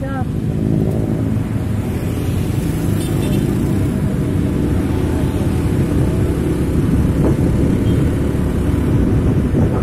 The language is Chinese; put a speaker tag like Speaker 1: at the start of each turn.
Speaker 1: 第二